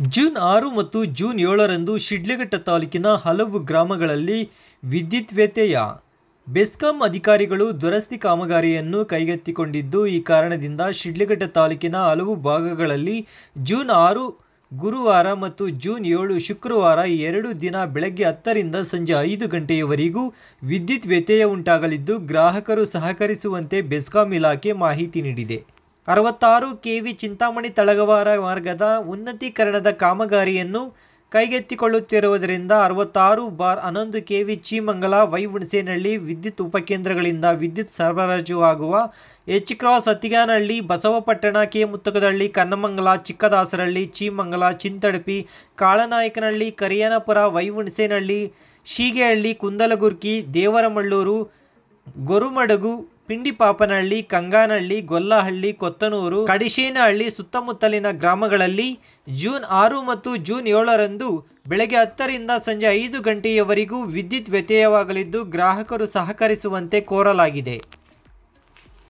June ಆರು ಮತ್ತು June ಏಳರಂದು ಶಿಡ್ಲಘಟ್ಟ ತಾಲೂಕಿನ ಹಲವು ಗ್ರಾಮಗಳಲ್ಲಿ ವಿದ್ಯುತ್ ವ್ಯತ್ಯಯ ಬೆಸ್ಕಾಂ ಅಧಿಕಾರಿಗಳು ದುರಸ್ತಿ ಕಾಮಗಾರಿಯನ್ನು ಕೈಗೆತ್ತಿಕೊಂಡಿದ್ದು, ಈ ಕಾರಣದಿಂದ ಶಿಡ್ಲಘಟ್ಟ ತಾಲೂಕಿನ ಹಲವು ಭಾಗಗಳಲ್ಲಿ ಜೂನ್ ಆರು, ಗುರುವಾರ ಮತ್ತು ಜೂನ್ ಏಳು ಶುಕ್ರವಾರ ಎರಡು ದಿನ ಬೆಳಗ್ಗೆ ಹತ್ತರಿಂದ ಸಂಜೆ ಐದು ಗಂಟೆಯವರೆಗೂ ವಿದ್ಯುತ್ ವ್ಯತ್ಯಯ ಉಂಟಾಗಲಿದ್ದು, ಗ್ರಾಹಕರು ಸಹಕರಿಸುವಂತೆ ಬೆಸ್ಕಾಂ ಇಲಾಖೆ ಮಾಹಿತಿ ನೀಡಿದೆ. ಅರವತ್ತಾರು ಕೆವಿ ಚಿಂತಾಮಣಿ ತಳಗವಾರ ಮಾರ್ಗದ ಉನ್ನತೀಕರಣದ ಕಾಮಗಾರಿಯನ್ನು ಕೈಗೆತ್ತಿಕೊಳ್ಳುತ್ತಿರುವುದರಿಂದ ಅರವತ್ತಾರು ಬಾರ್ ಹನ್ನೊಂದು ಕೆವಿ ಚೀಮಂಗಲ ವೈಹುಣಸೇನಹಳ್ಳಿ ವಿದ್ಯುತ್ ಉಪಕೇಂದ್ರಗಳಿಂದ ವಿದ್ಯುತ್ ಸರಬರಾಜು ಆಗುವ H cross Attiganahalli, Basavapattana, K Muttakadahalli, Kannamangala, Chikkadasarahalli, Cheemangala, Chintadapi, Kalanayakanahalli, Kariyanapura Vaihunasenahalli Sheegehalli, Kundalagurki, Devaramallur, Gorumadagu Pindipapanahalli, Kanganahalli, Gollahalli, Kothanur, Kadishenahalli ಸುತ್ತಮುತ್ತಲಿನ ಗ್ರಾಮಗಳಲ್ಲಿ ಜೂನ್ ಆರು ಮತ್ತು ಜೂನ್ ಏಳರಂದು ಬೆಳಗ್ಗೆ ಹತ್ತರಿಂದ ಸಂಜೆ ಐದು ಗಂಟೆಯವರೆಗೂ ವಿದ್ಯುತ್ ವ್ಯತ್ಯಯವಾಗಲಿದ್ದು ಗ್ರಾಹಕರು ಸಹಕರಿಸುವಂತೆ ಕೋರಲಾಗಿದೆ.